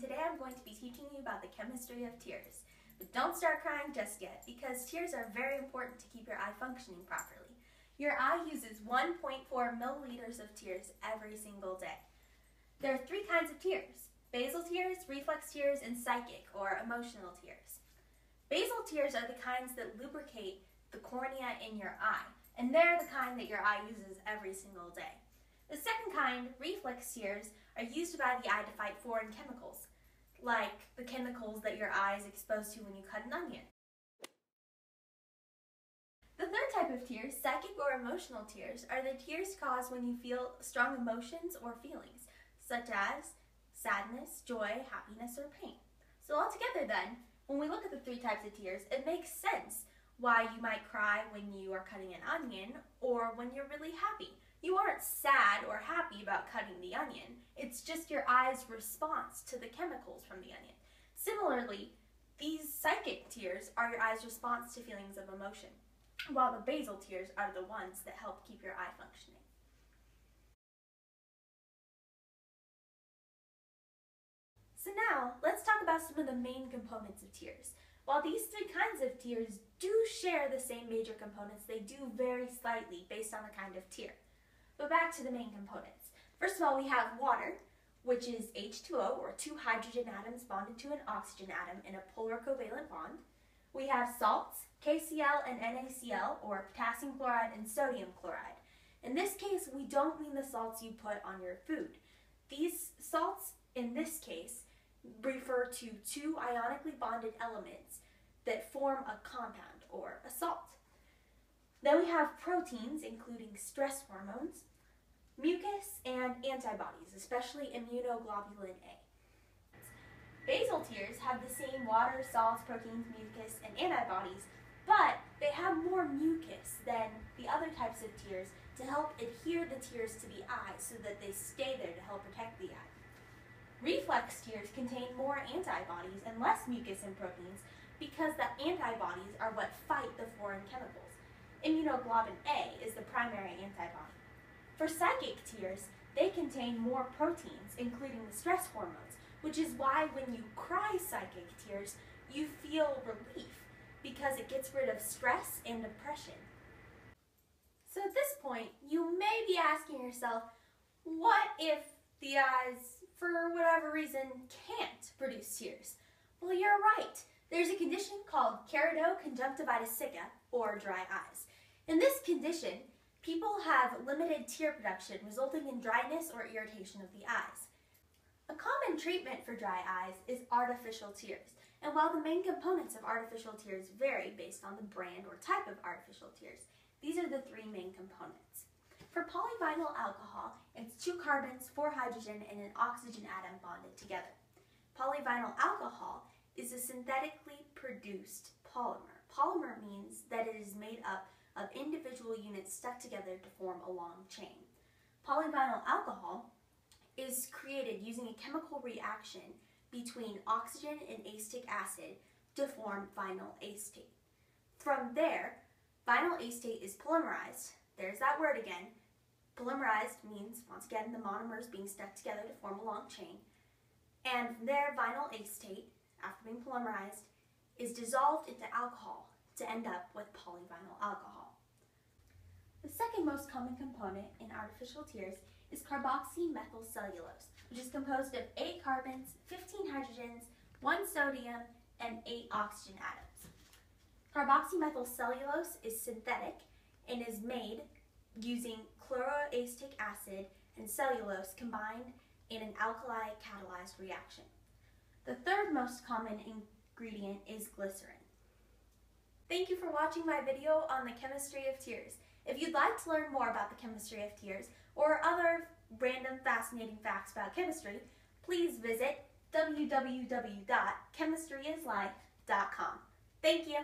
today I'm going to be teaching you about the chemistry of tears. But don't start crying just yet, because tears are very important to keep your eye functioning properly. Your eye uses 1.4 milliliters of tears every single day. There are three kinds of tears, basal tears, reflex tears, and psychic or emotional tears. Basal tears are the kinds that lubricate the cornea in your eye, and they're the kind that your eye uses every single day. The second kind, reflex tears, are used by the eye to fight foreign chemicals, like the chemicals that your eye is exposed to when you cut an onion. The third type of tears, psychic or emotional tears, are the tears caused when you feel strong emotions or feelings, such as sadness, joy, happiness, or pain. So altogether then, when we look at the three types of tears, it makes sense why you might cry when you are cutting an onion or when you're really happy. You aren't sad or happy about cutting the onion. It's just your eye's response to the chemicals from the onion. Similarly, these psychic tears are your eye's response to feelings of emotion, while the basal tears are the ones that help keep your eye functioning. So now, let's talk about some of the main components of tears. While these three kinds of tears do share the same major components, they do vary slightly based on the kind of tear. But back to the main components. First of all, we have water, which is H2O, or two hydrogen atoms bonded to an oxygen atom in a polar covalent bond. We have salts, KCl and NaCl, or potassium chloride and sodium chloride. In this case, we don't mean the salts you put on your food. These salts, in this case, refer to two ionically bonded elements that form a compound, or a salt. Then we have proteins, including stress hormones, mucus, and antibodies, especially immunoglobulin A. Basal tears have the same water, salts, proteins, mucus, and antibodies, but they have more mucus than the other types of tears to help adhere the tears to the eye so that they stay there to help protect the eye. Reflex tears contain more antibodies and less mucus and proteins because the antibodies are what fight the foreign chemicals. Immunoglobulin A is the primary antibody. For psychic tears, they contain more proteins, including the stress hormones, which is why when you cry psychic tears, you feel relief because it gets rid of stress and depression. So at this point, you may be asking yourself, what if the eyes, for whatever reason, can't produce tears? Well, you're right. There's a condition called keratoconjunctivitis sicca, or dry eyes. In this condition, People have limited tear production, resulting in dryness or irritation of the eyes. A common treatment for dry eyes is artificial tears, and while the main components of artificial tears vary based on the brand or type of artificial tears, these are the three main components. For polyvinyl alcohol, it's two carbons, four hydrogen, and an oxygen atom bonded together. Polyvinyl alcohol is a synthetically produced polymer. Polymer means that it is made up of individual units stuck together to form a long chain. Polyvinyl alcohol is created using a chemical reaction between oxygen and acetic acid to form vinyl acetate. From there, vinyl acetate is polymerized. There's that word again. Polymerized means, once again, the monomers being stuck together to form a long chain. And from there, vinyl acetate, after being polymerized, is dissolved into alcohol to end up with polyvinyl alcohol. The second most common component in artificial tears is carboxymethyl cellulose, which is composed of 8 carbons, 15 hydrogens, 1 sodium, and 8 oxygen atoms. Carboxymethyl cellulose is synthetic and is made using chloroacetic acid and cellulose combined in an alkali catalyzed reaction. The third most common ingredient is glycerin. Thank you for watching my video on the chemistry of tears. If you'd like to learn more about the chemistry of tears or other random fascinating facts about chemistry, please visit www.chemistryislife.com. Thank you.